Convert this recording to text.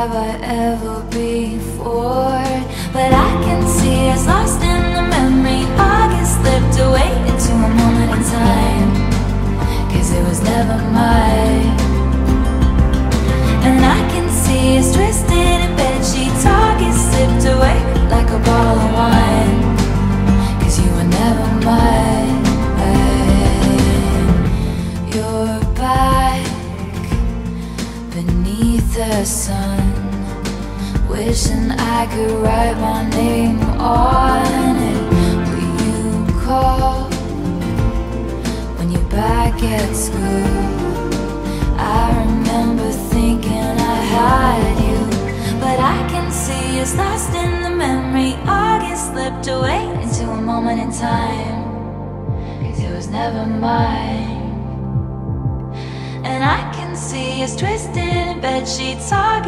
have I ever before? But I can see us lost in the memory. August slipped away into a moment in time. Cause it was never mine. And I can see us twisted in bed sheets. August slipped away like a bottle of wine. Cause you were never mine. You're back beneath the sun. Wishing I could write my name on it. Will you call when you're back at school? I remember thinking I had you, but I can see it's lost in the memory. August slipped away into a moment in time. Cause it was never mine. And I can see us twisted in bed sheets. August